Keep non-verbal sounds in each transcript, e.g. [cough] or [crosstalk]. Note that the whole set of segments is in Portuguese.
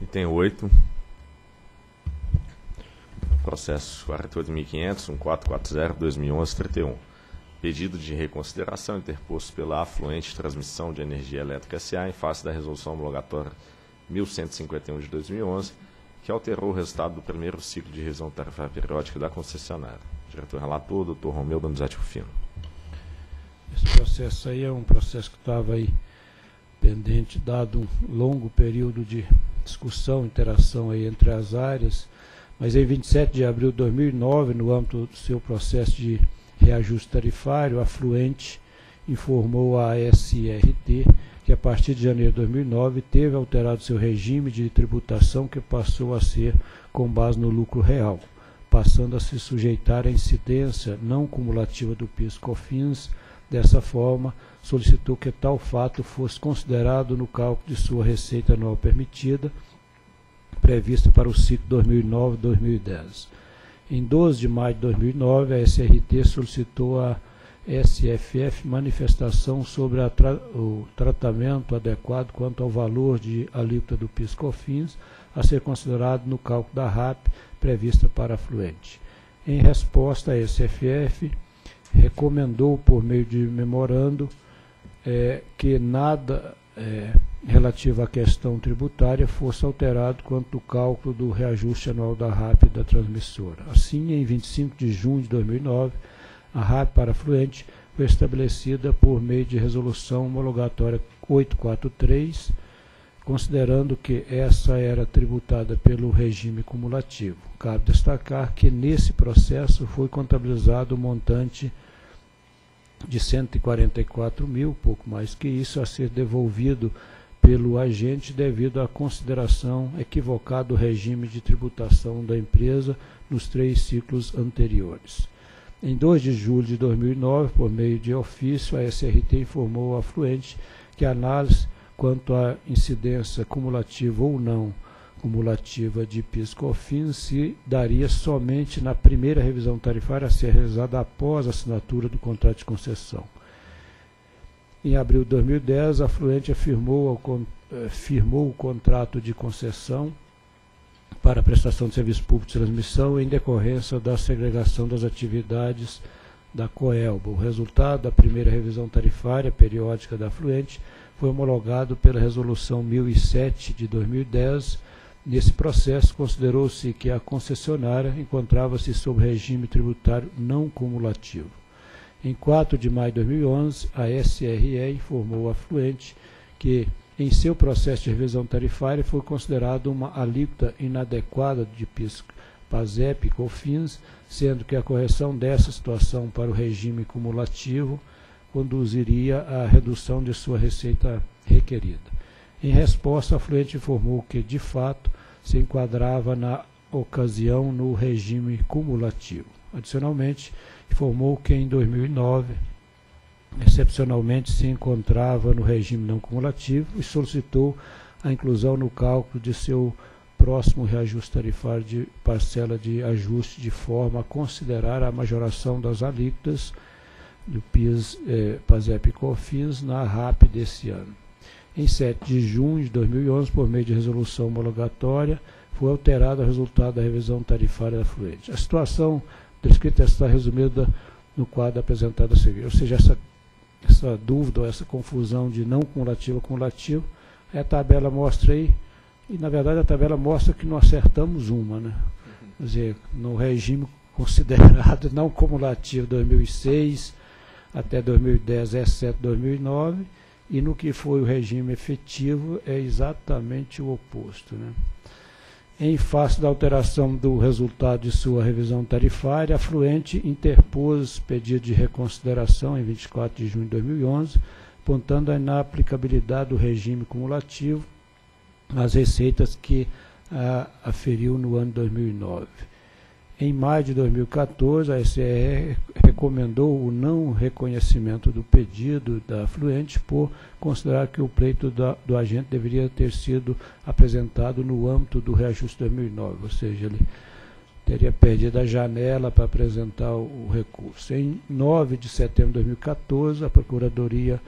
Item 8. Processo 48.500.1440.2011.31. Pedido de reconsideração interposto pela Afluente Transmissão de Energia Elétrica S.A. em face da resolução homologatória 1151 de 2011, que alterou o resultado do primeiro ciclo de revisão tarifária periódica da concessionária. Diretor relator, doutor Romeu Donizete Rufino. Esse processo aí é um processo que estava aí pendente, dado um longo período de discussão, interação aí entre as áreas, mas em 27 de abril de 2009, no âmbito do seu processo de reajuste tarifário, a Fluente informou à SRT que a partir de janeiro de 2009 teve alterado seu regime de tributação que passou a ser com base no lucro real, passando a se sujeitar à incidência não cumulativa do PIS/COFINS. Dessa forma, solicitou que tal fato fosse considerado no cálculo de sua receita anual permitida, prevista para o ciclo 2009-2010. Em 12 de maio de 2009, a SRT solicitou a SFF manifestação sobre tra o tratamento adequado quanto ao valor de alíquota do PIS/COFINS a ser considerado no cálculo da RAP prevista para a Fluente. Em resposta, a SFF recomendou, por meio de memorando, é, que nada é, relativo à questão tributária fosse alterado quanto ao cálculo do reajuste anual da RAP da transmissora. Assim, em 25 de junho de 2009, a RAP para Fluente foi estabelecida por meio de resolução homologatória 843, considerando que essa era tributada pelo regime cumulativo. Cabe destacar que nesse processo foi contabilizado o montante de 144 mil, pouco mais que isso, a ser devolvido pelo agente devido à consideração equivocada do regime de tributação da empresa nos três ciclos anteriores. Em 2 de julho de 2009, por meio de ofício, a SRT informou à Fluente que a análise quanto à incidência cumulativa ou não cumulativa de PIS/COFINS se daria somente na primeira revisão tarifária a ser realizada após a assinatura do contrato de concessão. Em abril de 2010, a Fluente afirmou, eh, firmou o contrato de concessão para a prestação de serviço público de transmissão em decorrência da segregação das atividades da Coelba. O resultado da primeira revisão tarifária periódica da Fluente foi homologado pela Resolução 1007 de 2010. Nesse processo, considerou-se que a concessionária encontrava-se sob regime tributário não cumulativo. Em 4 de maio de 2011, a SRE informou a Fluente que, em seu processo de revisão tarifária, foi considerada uma alíquota inadequada de PIS, PASEP e COFINS, sendo que a correção dessa situação para o regime cumulativo conduziria à redução de sua receita requerida. Em resposta, a Fluente informou que, de fato, se enquadrava na ocasião no regime cumulativo. Adicionalmente, informou que em 2009, excepcionalmente, se encontrava no regime não cumulativo e solicitou a inclusão no cálculo de seu próximo reajuste tarifário de parcela de ajuste de forma a considerar a majoração das alíquotas do PIS, eh, PASEP e COFINS na RAP desse ano. Em 7 de junho de 2011, por meio de resolução homologatória, foi alterado o resultado da revisão tarifária da Fluente. A situação descrita está resumida no quadro apresentado a seguir. Ou seja, essa, essa dúvida, ou essa confusão de não cumulativo a cumulativo, a tabela mostra aí, e na verdade a tabela mostra que não acertamos uma, né? Quer dizer, no regime considerado não cumulativo 2006 até 2010, exceto 2009, e no que foi o regime efetivo é exatamente o oposto, né? Em face da alteração do resultado de sua revisão tarifária, a Fluente interpôs pedido de reconsideração em 24 de junho de 2011, apontando a inaplicabilidade do regime cumulativo às receitas que ah, aferiu no ano 2009. Em maio de 2014, a SCR recomendou o não reconhecimento do pedido da Fluente por considerar que o pleito da, do agente deveria ter sido apresentado no âmbito do reajuste 2009, ou seja, ele teria perdido a janela para apresentar o recurso. Em 9 de setembro de 2014, a Procuradoria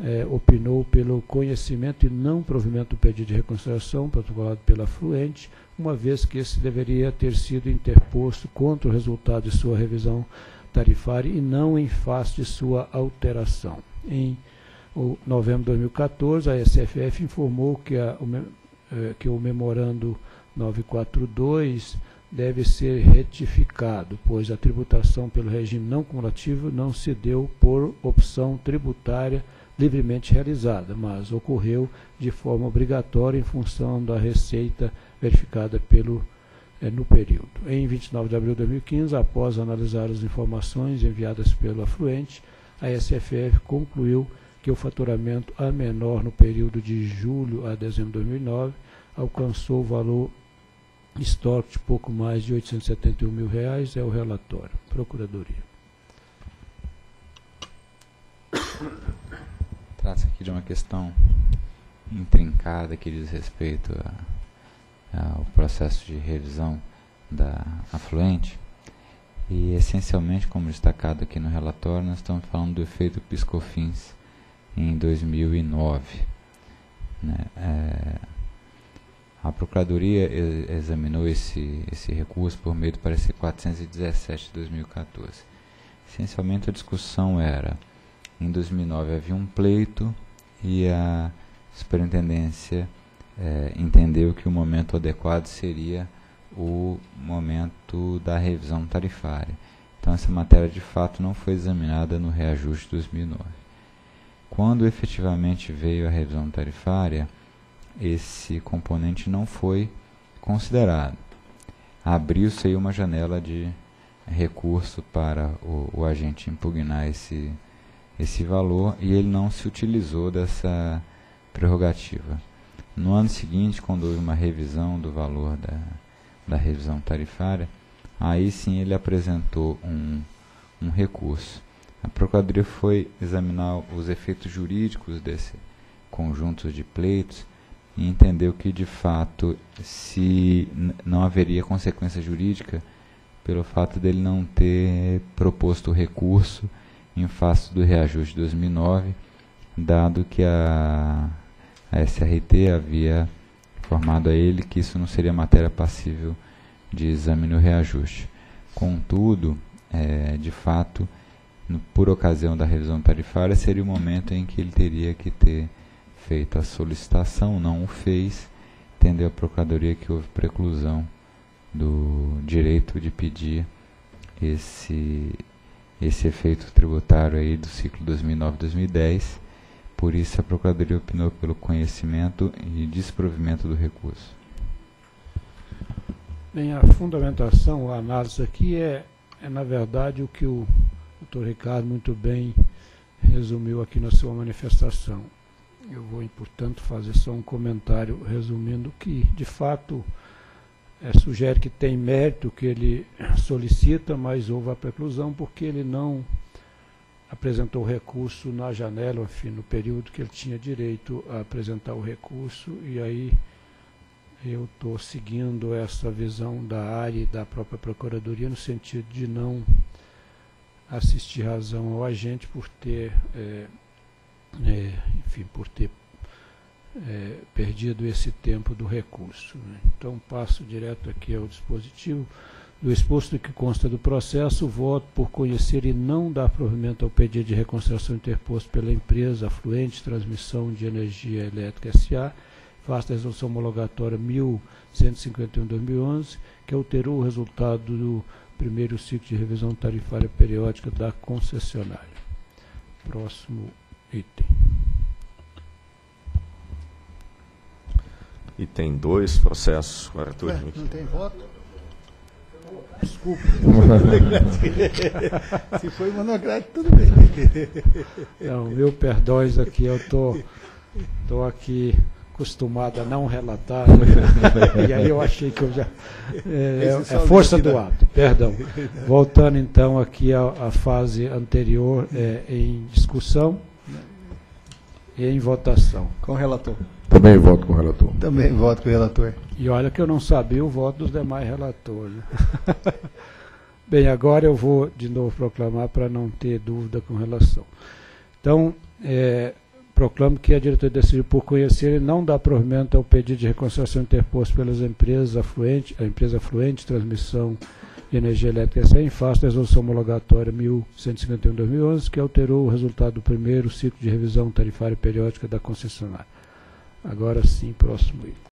é, opinou pelo conhecimento e não provimento do pedido de reconsideração protocolado pela Fluente, uma vez que esse deveria ter sido interposto contra o resultado de sua revisão tarifária e não em face de sua alteração. Em novembro de 2014, a SFF informou que, a, eh, que o memorando 942 deve ser retificado, pois a tributação pelo regime não cumulativo não se deu por opção tributária livremente realizada, mas ocorreu de forma obrigatória em função da receita verificada pelo, eh, no período. Em 29 de abril de 2015, após analisar as informações enviadas pelo afluente, a SFF concluiu que o faturamento a menor no período de julho a dezembro de 2009 alcançou o valor histórico de pouco mais de 871 mil reais, é o relatório. Procuradoria. Aqui de uma questão intrincada que diz respeito ao processo de revisão da afluente. E essencialmente, como destacado aqui no relatório, nós estamos falando do efeito piscofins em 2009. Né? É, a Procuradoria examinou esse, esse recurso por meio do parecer 417 de 2014. Essencialmente a discussão era, em 2009 havia um pleito e a superintendência é, entendeu que o momento adequado seria o momento da revisão tarifária. Então essa matéria de fato não foi examinada no reajuste de 2009. Quando efetivamente veio a revisão tarifária, esse componente não foi considerado. Abriu-se aí uma janela de recurso para o, o, agente impugnar esse, esse valor e ele não se utilizou dessa prerrogativa. No ano seguinte, quando houve uma revisão do valor da, da revisão tarifária, aí sim ele apresentou um, um recurso. A Procuradoria foi examinar os efeitos jurídicos desse conjunto de pleitos e entendeu que, de fato, se não haveria consequência jurídica pelo fato dele não ter proposto recurso em face do reajuste de 2009, dado que a, a SRT havia informado a ele que isso não seria matéria passível de exame no reajuste. Contudo, é, de fato, no, por ocasião da revisão tarifária, seria o momento em que ele teria que ter feito a solicitação, não o fez, entendeu a Procuradoria que houve preclusão do direito de pedir esse, esse efeito tributário aí do ciclo 2009-2010. Por isso, a Procuradoria opinou pelo conhecimento e desprovimento do recurso. Bem, a fundamentação, a análise aqui é, é na verdade, o que o doutor Ricardo muito bem resumiu aqui na sua manifestação. Eu vou, portanto, fazer só um comentário resumindo que, de fato, é, sugere que tem mérito que ele solicita, mas houve a preclusão porque ele não apresentou o recurso na janela, enfim, no período que ele tinha direito a apresentar o recurso, e aí eu estou seguindo essa visão da área e da própria Procuradoria no sentido de não assistir razão ao agente por ter, é, é, enfim, por ter é, perdido esse tempo do recurso. Né? Então passo direto aqui ao dispositivo. Do exposto que consta do processo, voto por conhecer e não dar provimento ao pedido de reconstrução interposto pela empresa Afluente Transmissão de Energia Elétrica S.A., face a resolução homologatória 1151-2011, que alterou o resultado do primeiro ciclo de revisão tarifária periódica da concessionária. Próximo item. Item 2, processo. Arthur. Ué, não tem voto? [laughs] Desculpe. [laughs] Se foi monocrático, tudo bem. [laughs] Não, meu perdões aqui, eu tô, tô aqui acostumado a não relatar, e aí eu achei que eu já. É, é força do ato, perdão. Voltando então aqui à, à fase anterior, é, em discussão e em votação. Com o relator. Também voto com o relator. Também voto com o relator. E olha que eu não sabia o voto dos demais relatores. [laughs] Bem, agora eu vou de novo proclamar para não ter dúvida com relação. Então, é, proclamo que a diretoria decidiu por conhecer e não dar provimento ao pedido de reconciliação interposto pelas empresas afluentes, a empresa afluente, transmissão de energia elétrica SA, em face resolução homologatória 1151-2011, que alterou o resultado do primeiro ciclo de revisão tarifária periódica da concessionária. Agora sim, próximo item.